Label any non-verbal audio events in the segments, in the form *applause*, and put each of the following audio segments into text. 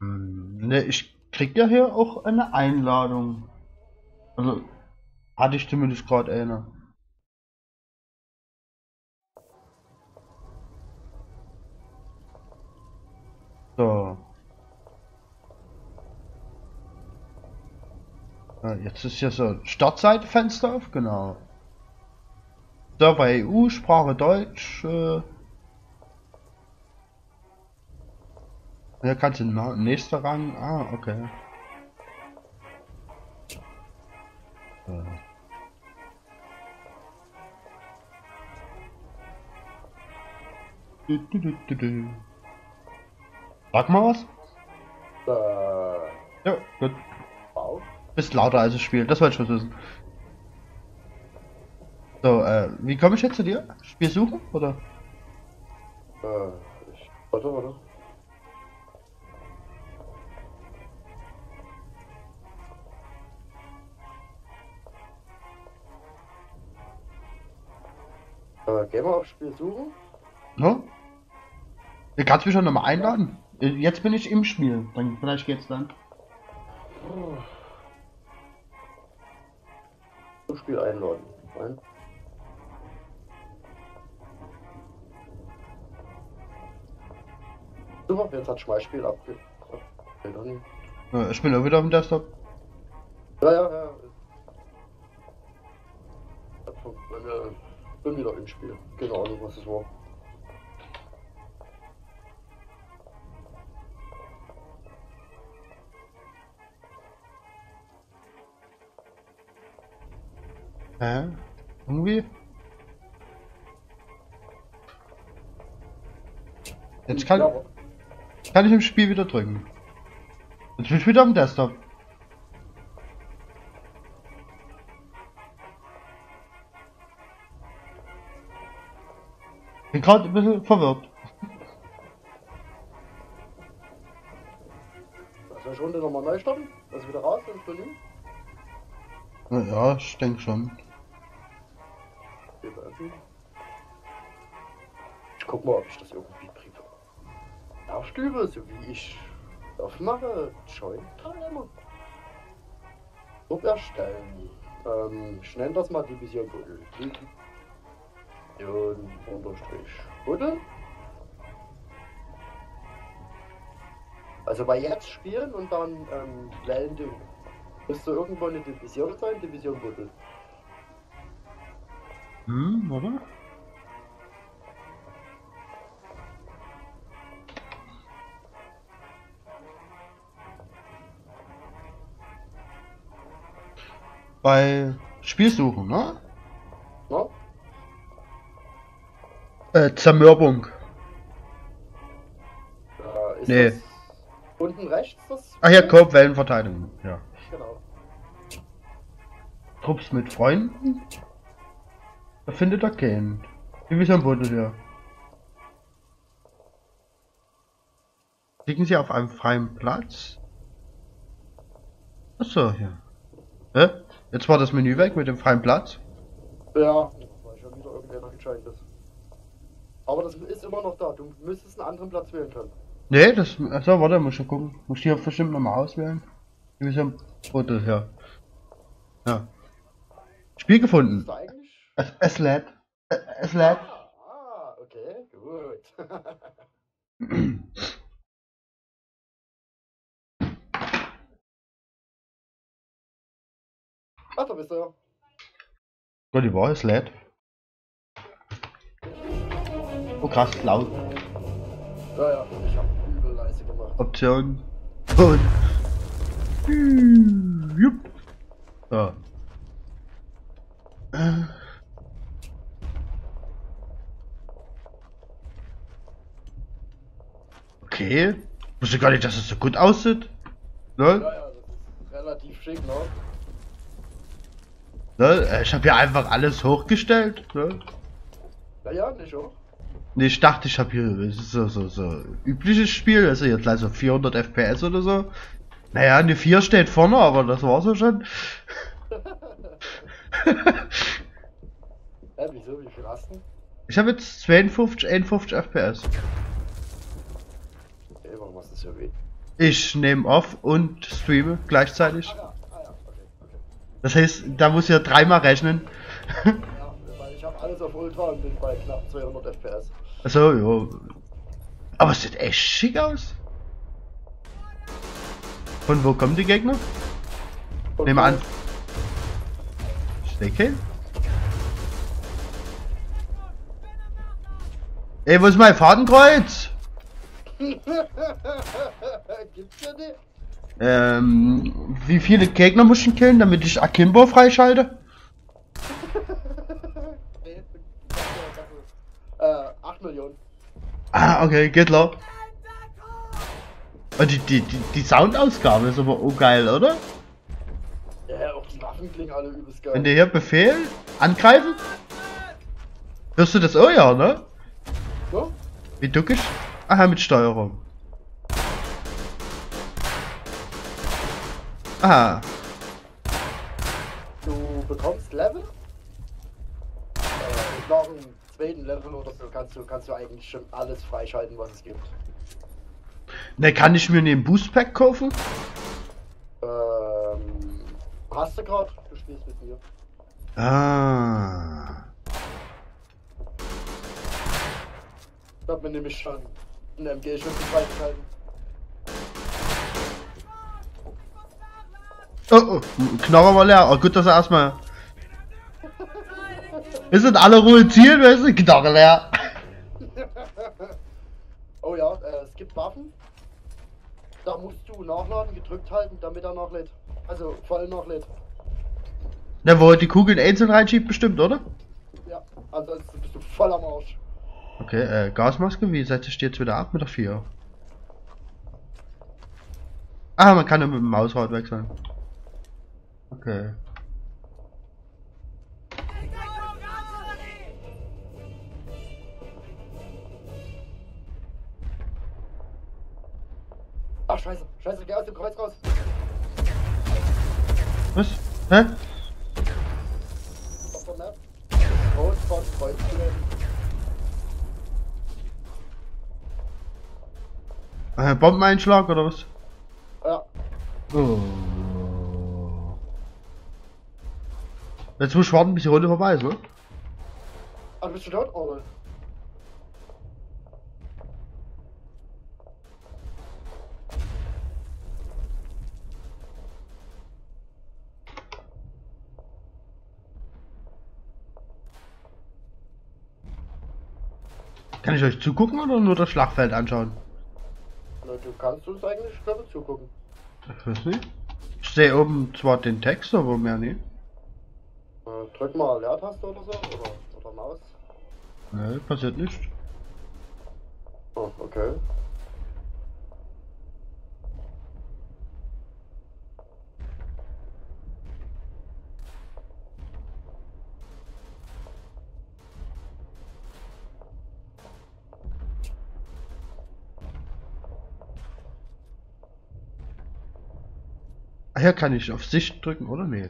Hm, ne, ich krieg ja hier auch eine Einladung. Also, hatte ich zumindest gerade eine. So. Ja, jetzt ist hier so Startseitefenster auf, genau. Server EU, Sprache Deutsch. Äh ja, kannst du na nächster Rang. Ah, okay. So. Du, du, du, du, du. Sag mal was? Äh, Ja, gut. wow. Bist lauter als ich spiele, das wollte ich schon wissen. So, äh, wie komme ich jetzt zu dir? Spiel suchen, oder? Äh, ich, warte, warte. Äh, gehen wir auf Spiel suchen? No? Du kannst mich schon nochmal einladen. Jetzt bin ich im Spiel, dann vielleicht geht's dann. Zum Spiel einladen. Nein? Super, jetzt hat Schmeißspiel abge... Ich bin auch wieder auf dem Desktop. Ja, ja, ja. Spiel. Keine Ahnung, was es war. Hä? Irgendwie? Jetzt kann, kann ich im Spiel wieder drücken. Jetzt bin ich wieder am Desktop. Bin gerade ein bisschen verwirrt. Also ich Runde nochmal neu starten? Also wieder raus ins Menü? Na Ja, ich denke schon. Ich guck mal, ob ich das irgendwie kriege. Aufstübe, so wie ich aufmache. Join Teilnehmer. Druck erstellen. Ähm, ich nenne das mal Division Buddel. Division unterstrich Buddel. Also bei jetzt spielen und dann ähm, wählen du. Müsste irgendwo eine Division sein, Division Buddel. Hm, oder? Bei Spielsuchen, ne? Äh, Zermürbung. Äh, ist Nee. das unten rechts das? Ach ja, Coop Wellenverteidigung. Ja. Genau. Trupps mit Freunden? Da findet er keinen. Division Buddel hier. Klicken Sie auf einen freien Platz. Achso, hier. Hä? Jetzt war das Menü weg mit dem freien Platz. Ja, weil schon wieder irgendwer anscheinend ist. Aber das ist immer noch da. Du müsstest einen anderen Platz wählen können. Nee, das. Achso, warte, muss ich gucken. Muss ich hier bestimmt nochmal auswählen. Division Buddel hier. Ja. Spiel gefunden. Ist eigentlich? Es, es lädt. Es, lädt. Ah, ah, okay, gut. *clears throat* Ach, da bist du ja. Gott, die war es lädt. Oh krass, laut. Ja, ja, ich hab übel leise gemacht. Option. Und. Jupp. So. Äh. Okay. Wusste gar nicht, dass es so gut aussieht. Ja, Ne? ja, das ist relativ schick, ne? Ne? Ich habe ja einfach alles hochgestellt. Ne? Ja, ja, nicht auch. Nee, ich dachte, ich habe hier so, so, so übliches Spiel, also jetzt gleich so 400 FPS oder so. Naja, eine 4 steht vorne, aber das war's ja schon. *laughs* Hä, wieso? Wie viel hast du? Ich habe jetzt 52, 51 FPS. Okay, warum hast du das so weh? Ich nehme auf und streame gleichzeitig. Ah ja, ah ja, okay, okay. Das heißt, da muss ich ja dreimal rechnen. Ja, weil ich habe alles auf Ultra und bin bei knapp 200 FPS. Also, jo. Aber es sieht echt schick aus. Von wo kommen die Gegner? Und Nehmen an. Stecke? Ey, wo ist mein Fadenkreuz? *laughs* Gibt's ja nicht. Ähm, wie viele Gegner muss ich killen, damit ich Akimbo freischalte? *laughs* Äh, 8 Millionen. Ah, okay, geht klar. Und die, die, die, die Soundausgabe ist aber auch geil, oder? Ja, auch die Waffen klingen alle übelst geil. Wenn der hier Befehl angreifen? Hörst du das auch ja, ne? So? Wie duck ich? Aha, mit Steuerung. Aha. Du bekommst Level. Äh, nach dem zweiten Level oder so kannst du, kannst du eigentlich schon alles freischalten, was es gibt. Ne, kann ich mir den Boost Pack kaufen? Ähm, hast du gerade? Du spielst mit mir. Ah. Ich hab mir nämlich schon ein MG-Schiff freigeschalten. Oh, oh, Knarre war leer. Oh, gut, dass er erstmal. Wir sind alle Ruhe Ziel, wir sind Knarre leer. *laughs* Oh ja, äh, es gibt Waffen. Da musst du nachladen, gedrückt halten, damit er nachlädt. Also voll nachlädt. Na, wo die Kugeln einzeln reinschiebt, bestimmt, oder? Ja, ansonsten bist du voll am Arsch. Okay, äh, Gasmaske, wie setze ich die jetzt wieder ab mit der 4? Ah, man kann ja mit dem Mausrad wechseln. Okay. Scheiße, scheiße, geh aus dem Kreuz raus. Was? Hä? Rot von Kreuz. Äh, Bombeneinschlag oder was? Ja, Oh. Jetzt muss ich warten, bis die Runde vorbei ist, ne? ach bist du dort? Oh Kann ich euch zugucken oder nur das Schlachtfeld anschauen? Na, du kannst uns eigentlich glaube ich, zugucken. Ich weiß nicht. Ich sehe oben zwar den Text, aber mehr nicht. Äh, drück mal Leertaste oder so, oder, oder Maus. Ne, passiert nicht. Oh, okay. Hier kann ich auf Sicht drücken, oder? Nee.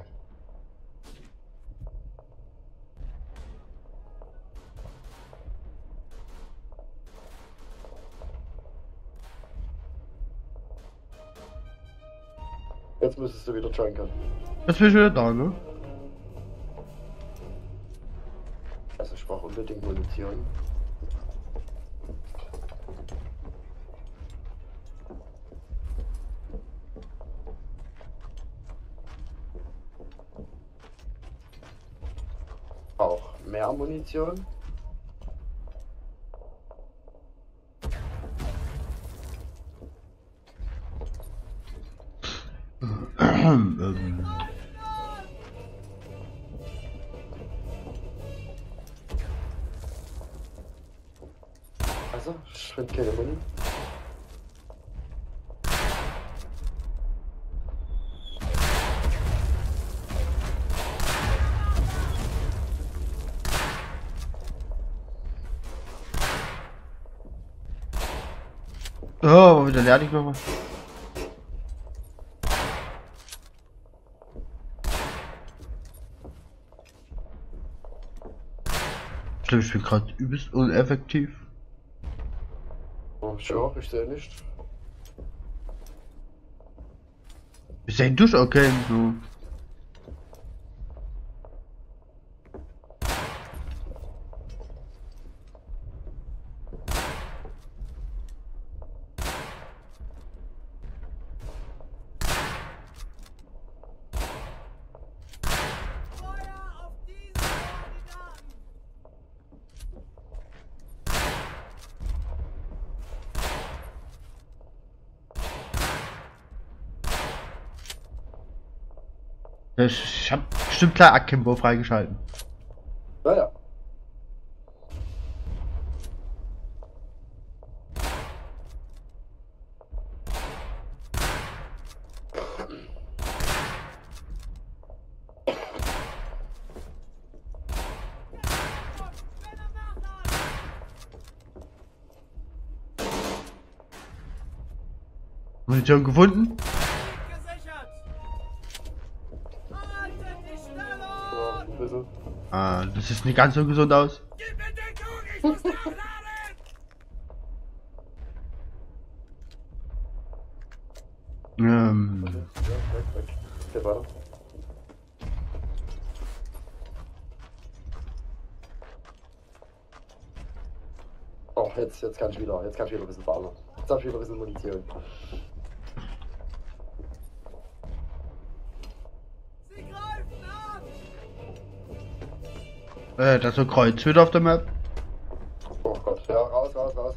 Jetzt müsstest du wieder joinen können. Jetzt bin ich wieder da, ne? Also ich brauche unbedingt Munition. Mehr Munition. Ich nochmal. Ich glaube, ich bin gerade übelst uneffektiv. Oh, ich auch, ich sehe nicht. Wir sehen durch erkennen, so. Feuer auf diese Koordinaten! Ich, ich hab bestimmt klar Akimbo freigeschalten. Er nachladen! Munition gefunden? Das sieht nicht ganz so gesund aus. *laughs* Gib mir Deckung! Ich muss nachladen! Ähm. Oh, jetzt, jetzt kann ich wieder, jetzt kann ich wieder ein bisschen ballern. Jetzt hab ich wieder ein bisschen Munition. Äh, da ist so ein Kreuz wieder auf der Map. Oh Gott, ja, raus, raus, raus.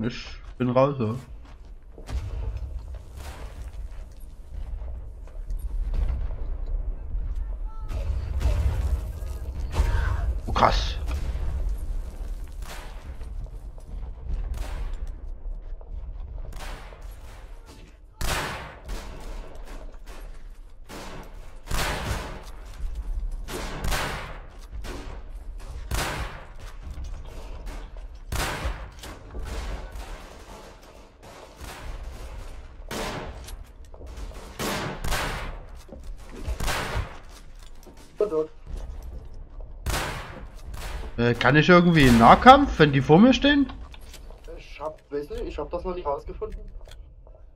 Ich bin raus, so. Oh, krass. Bin tot. Äh, kann ich irgendwie in Nahkampf, wenn die vor mir stehen? Ich hab, weiß nicht, ich hab das noch nicht rausgefunden.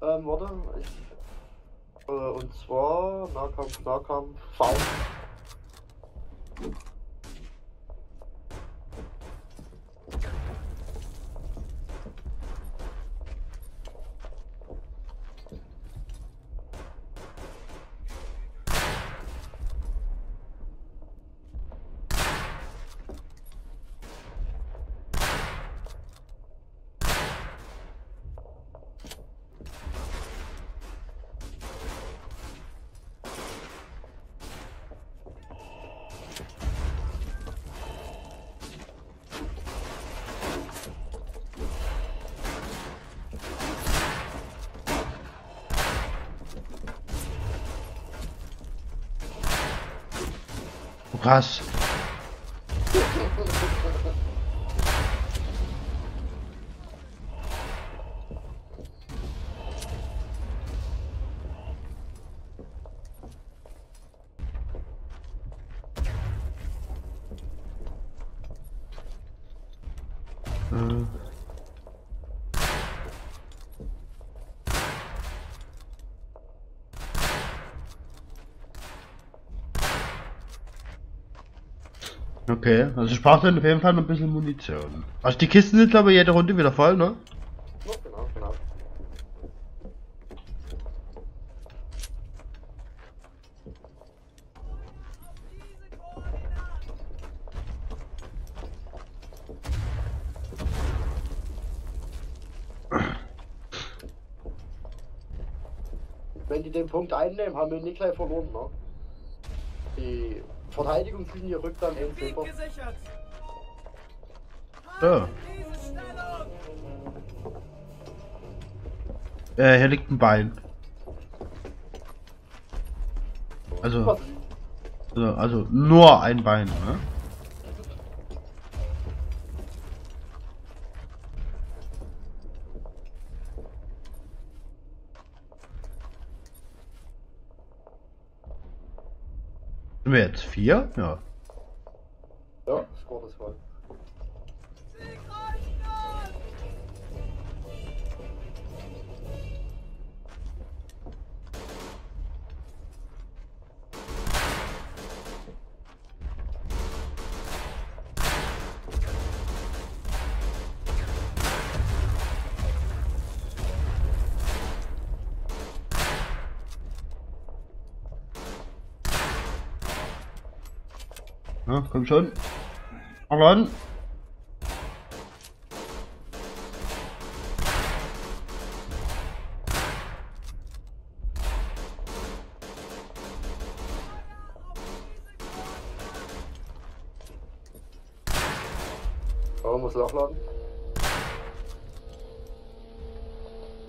Ähm, warte, ich. Äh, und zwar Nahkampf, Nahkampf, V. Okay, also ich brauche dann auf jeden Fall noch ein bisschen Munition. Also die Kisten sind glaube ich jede Runde wieder voll, ne? Ja, genau, genau. Diese Koordinaten! Wenn die den Einnehmen, haben wir nicht gleich verloren, ne? Die Verteidigungslinie rückt dann eben Gebiet selber. gesichert! Ja. Haltet diese Stellung! Äh, hier liegt ein Bein. Also, also, also nur ein Bein, ne? Sind wir jetzt vier? Ja, komm schon. Mach an. Oh, muss. Da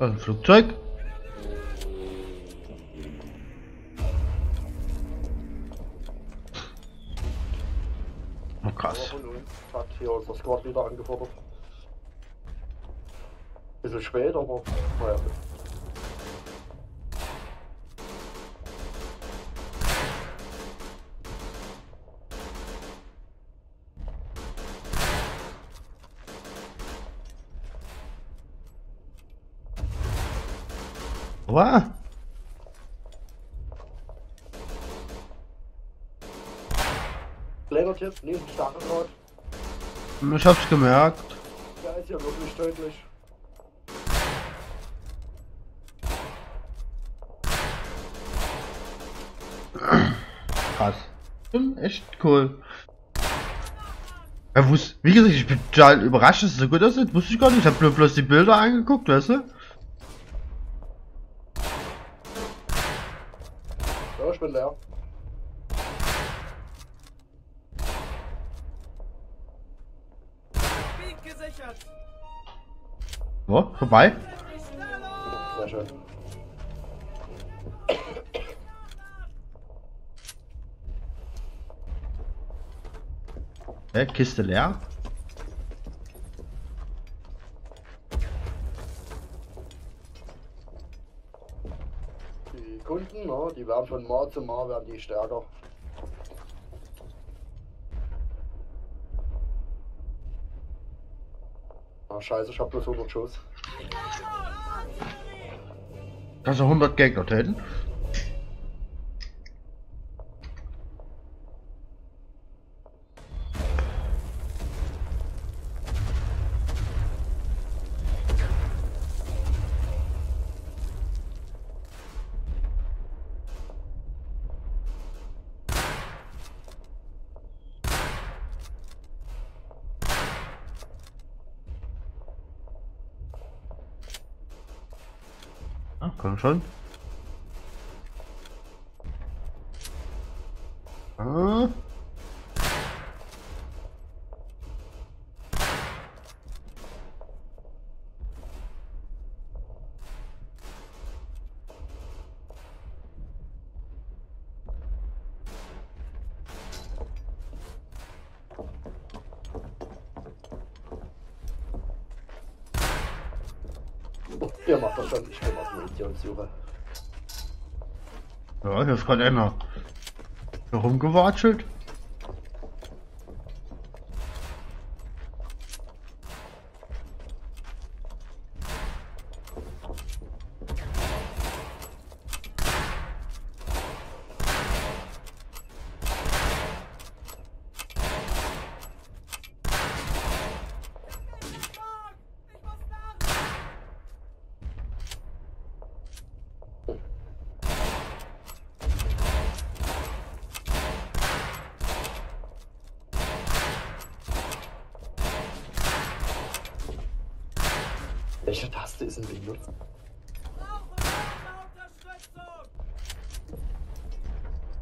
ist ein Flugzeug. Hier unser Squad wieder angefordert. Bisschen spät, aber naja. Wow. Kleiner Tipp, neben Stacheldraht. Ich hab's gemerkt. Der ist ja wirklich deutlich. Krass. Schon echt cool. Ja, wus- wie gesagt, ich bin total überrascht, dass es so gut aussieht. Wusste ich gar nicht. Ich habe nur bloß die Bilder angeguckt, weißt du? Ja, ich bin leer. Gesichert. So, vorbei. Sehr schön. Ja, Kiste leer. Die Kunden, ne, die werden von Mal zu Mal werden die stärker. Scheiße, ich hab bloß 100 Schuss. Kannst du 100 Gegner töten? Ah, komm schon. Munitionssuche. Ja, ist gerade einer herumgewatschelt. Stark. Ich muss nach. Welche Taste ist weitere Unterstützung.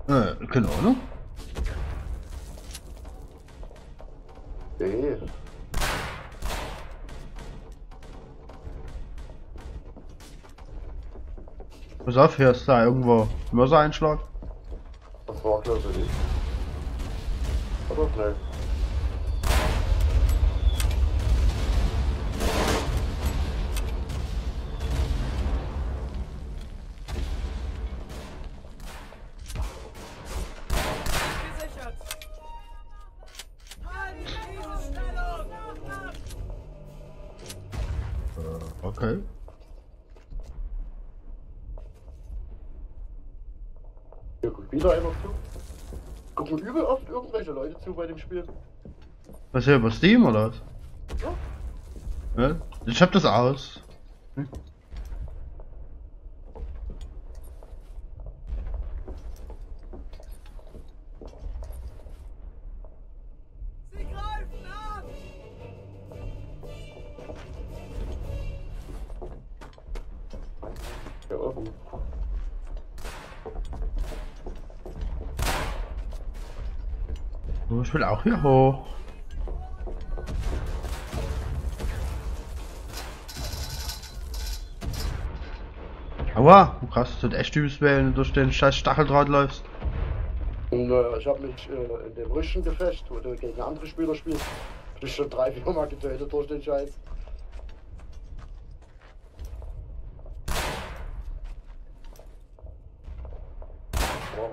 Äh, keine Ahnung. Nee. Pass auf, hier ist da irgendwo Mörsereinschlag. Das war glaube ich. Aber schnell. Leute zu bei dem Spiel. Was hier über Steam oder was? Ja. Ja? Ich hab das aus. Ja, ich will auch hier hoch. Aua, du krass, das echt übelst, wenn du durch den scheiß Stacheldraht läufst. Und äh, ich habe mich äh, in dem Rüstengefecht, wo du gegen andere Spieler spielst, hab ich schon drei, vier Mal getötet durch den Scheiß.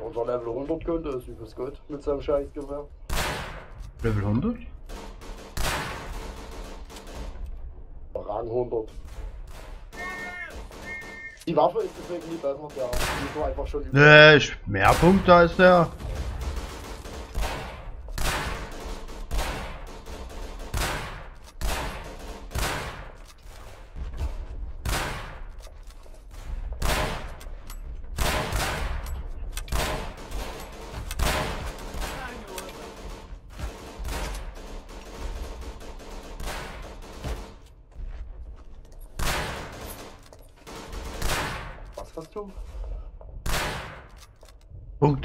Unser Level 100 könnte ist übelst gut mit seinem Scheißgewehr. Level 100? Rang 100. Die Waffe ist deswegen nie besser, ja. Die nur einfach schon übel. Ne, ich, mehr Punkte als der.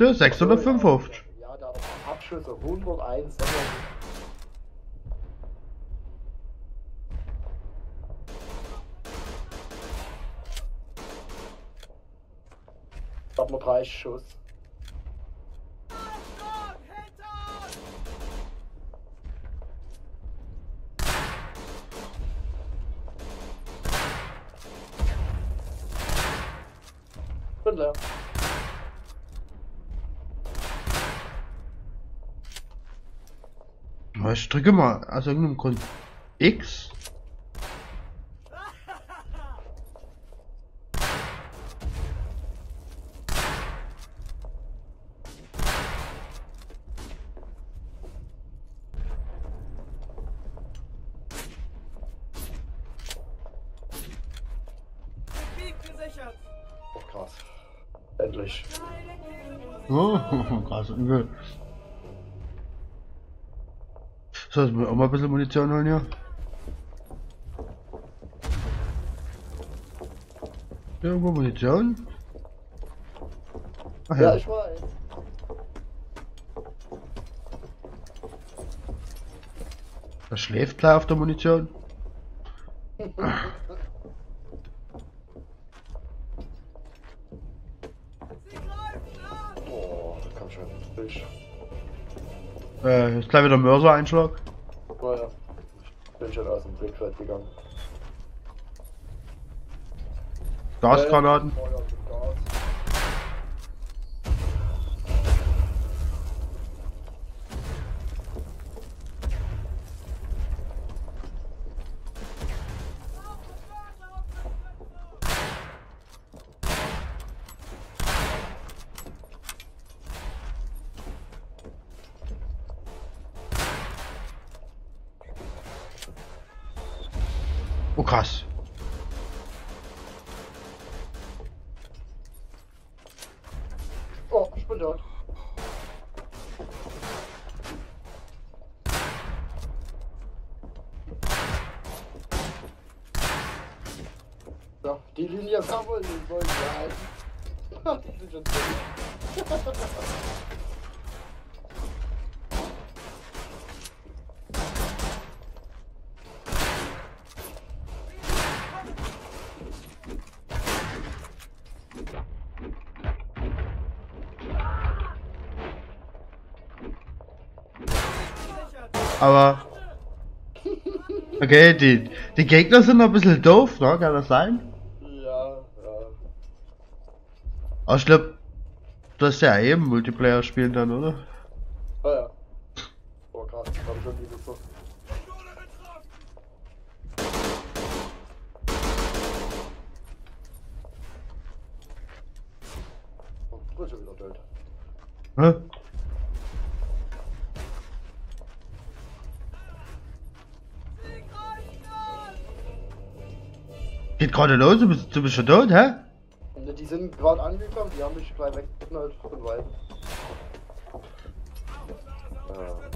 Punkte 655. Ja, der hat aber Abschüsse 101. das ist- Ich hab nur 30 Schuss. Drücke mal aus irgendeinem Grund X. Oh krass. Endlich. Oh, *laughs* krass, übel. So, jetzt muss ich auch mal ein bisschen Munition holen hier. Irgendwo Munition? Ach Ja, ja. ich weiß. Das schläft gleich auf der Munition. Gleich wieder ein Mörser-Einschlag. Naja. Ich bin schon aus dem Blickfeld gegangen. Gasgranaten. *laughs* Aber. Okay, die, die Gegner sind noch ein bisschen doof, ne? Kann das sein? Ja, ja. Aber ich glaube, das ist ja eben Multiplayer spielen dann, oder? Ah ja. Oh krass, ich hab schon die so. Oh, schon wieder tot. Hä? Geht gerade los, du bist, du bist schon tot, hä? Und die sind gerade angekommen, die haben mich gleich weggeknallt von weit. Äh,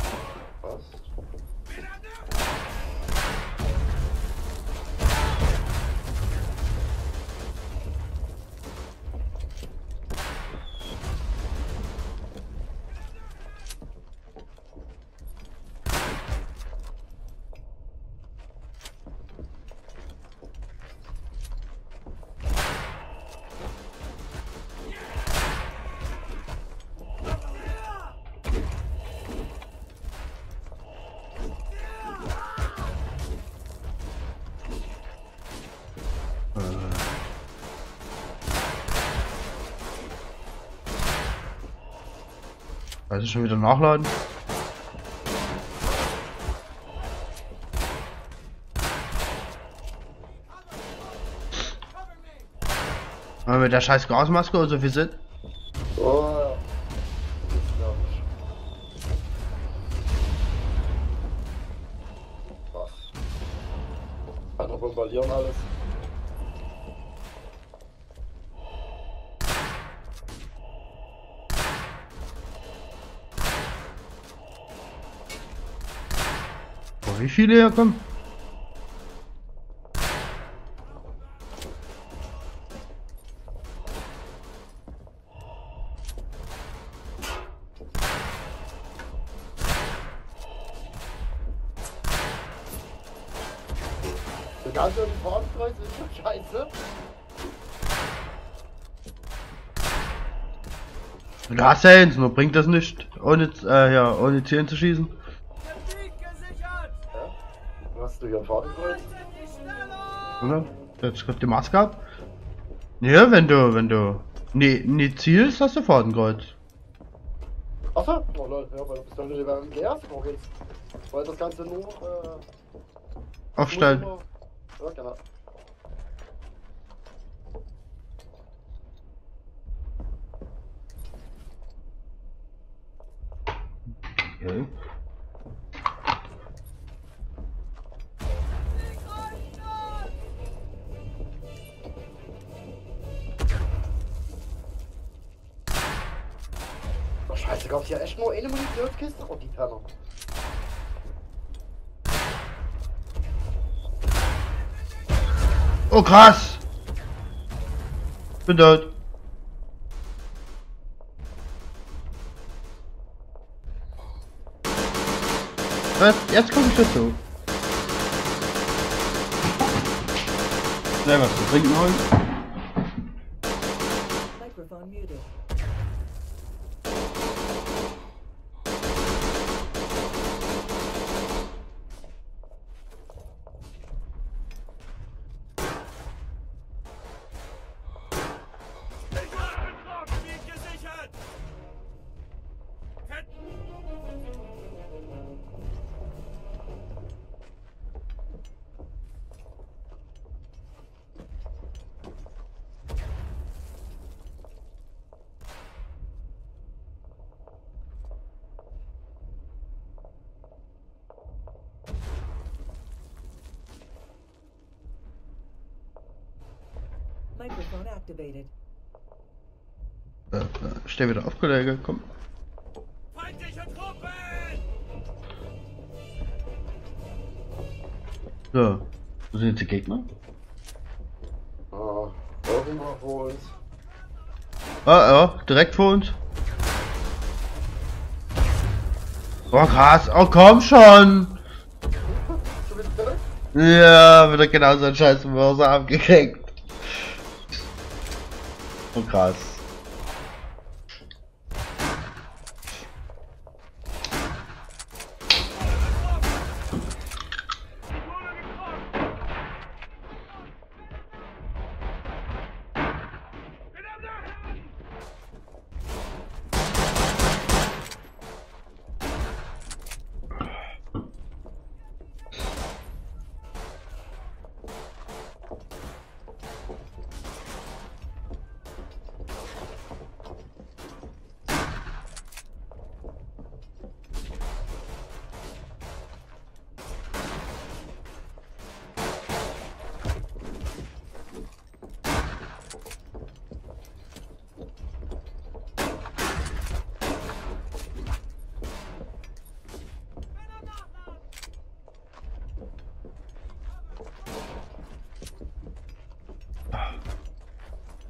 Also schon wieder nachladen. Aber mit der scheiß Gasmaske und so viel sind. Viele herkommen? Der ganze Fadenkreuz ist schon scheiße. Ja eins, nur bringt das nicht, ohne, äh, ja, ohne Zielen zu schießen. Hast du hier ein Fadenkreuz? Oder? Der hat gerade die Maske ab. Ja, wenn du, wenn du nie, nie zielst, hast du Fadenkreuz. Achso, oh Leute, ja, weil du bist doch nicht beim ersten Mal jetzt. Weil das Ganze nur äh, Aufstellen. Ja, genau. Okay. Oh, scheiße, gab's hier echt nur eine Munitionskiste? Oh, die Penner. Oh krass! Bin tot. Was? Jetzt komm ich dazu. Was zu trinken holen. Steh wieder auf, Kollege, komm. So. Wo sind jetzt die Gegner? Ah, irgendwo vor uns. Ah, ja, direkt vor uns. Oh krass, oh komm schon! Ja, wieder genau so ein scheiß Mörser abgekriegt. Oh krass.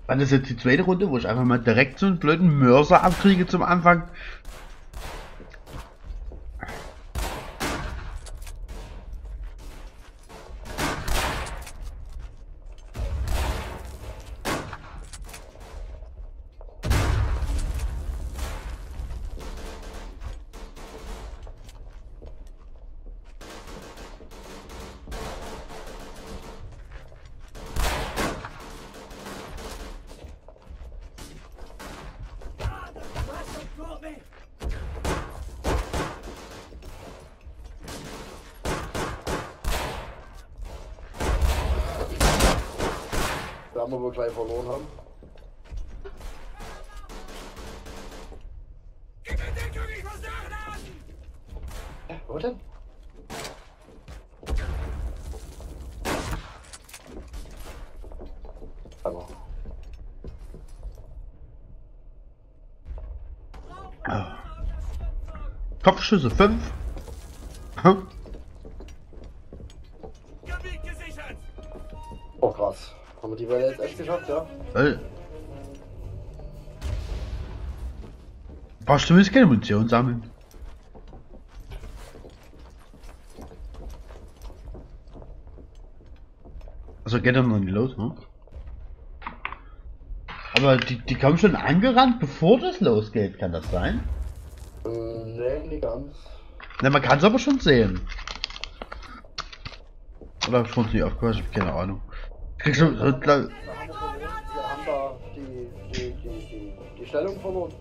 Wann ist jetzt die zweite Runde, wo ich einfach mal direkt so einen blöden Mörser abkriege zum Anfang? Kopfschüsse 5. Hm? Gebiet gesichert! Oh krass. Haben wir die Welle jetzt echt geschafft, ja? Weil. Brauchst du zumindest keine Munition sammeln. Also geht dann noch nicht los, ne? Aber die, die kommen schon angerannt, bevor das losgeht, kann das sein? Nicht ganz. Ne, man kann es aber schon sehen. Oder hab ich schon nicht aufgehört, ich hab keine Ahnung. Kriegst du, wir haben da die, die, die, die, Stellung verloren.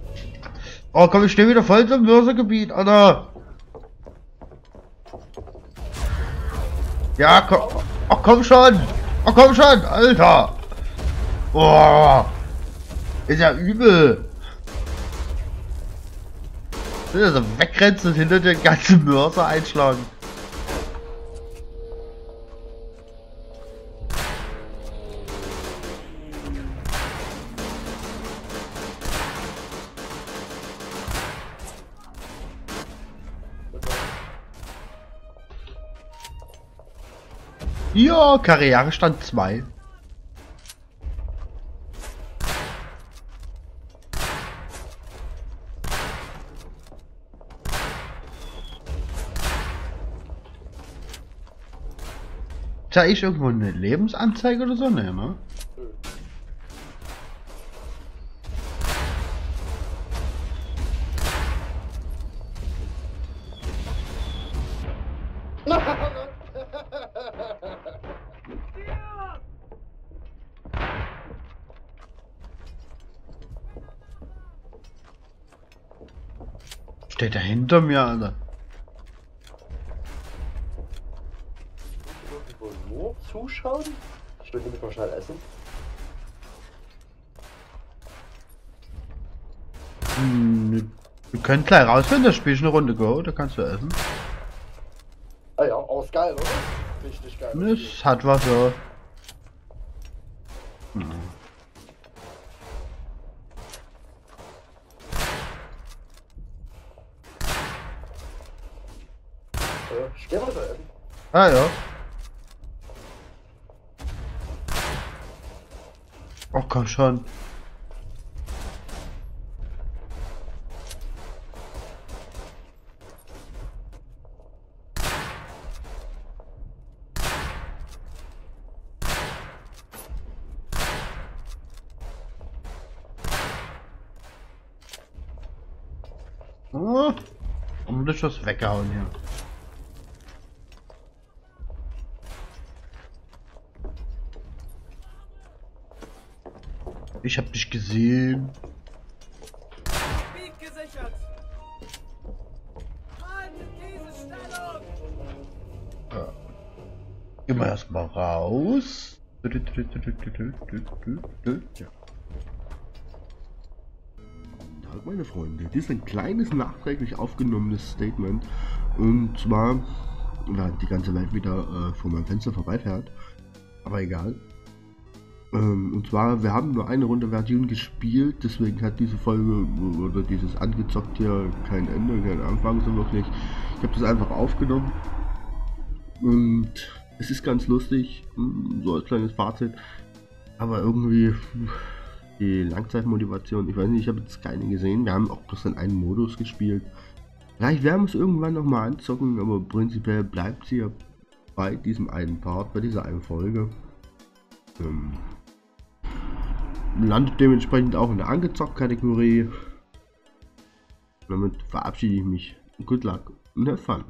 oh komm, ich stehe wieder voll im Mörsergebiet, Alter. Ja, komm, ach komm schon, ach komm schon, Alter. Boah, ist ja übel. Will er so wegrennen und hinter den ganzen Mörser einschlagen. Ja, Karrierestand 2. Zeige ich irgendwo eine Lebensanzeige oder so? Nee, ne? Steht da hinter mir, Alter. Ich will nämlich mal schnell essen. Hm, wir können gleich raus, wenn das Spiel ist eine Runde go, da kannst du essen. Ah ja, auch geil, oder? Richtig geil. Das hat was, ja. Hm. Äh, ich geh mal da essen. Ah ja. Komm schon. Geh mal erstmal raus. Ja. Tag, meine Freunde. Dies ist ein kleines, nachträglich aufgenommenes Statement. Und zwar, weil die ganze Welt wieder äh, vor meinem Fenster vorbeifährt. Aber egal. Ähm, und zwar, wir haben nur eine Runde Verdun gespielt, deswegen hat diese Folge oder dieses angezockt hier kein Ende, kein Anfang so wirklich. Ich habe das einfach aufgenommen. Und es ist ganz lustig, mm, so als kleines Fazit. Aber irgendwie die Langzeitmotivation, ich weiß nicht, ich habe jetzt keine gesehen. Wir haben auch bloß in einen Modus gespielt. Vielleicht werden wir es irgendwann nochmal anzocken, aber prinzipiell bleibt es hier bei diesem einen Part, bei dieser einen Folge. Ähm, landet dementsprechend auch in der angezockt-Kategorie. Damit verabschiede ich mich. Good luck und have fun.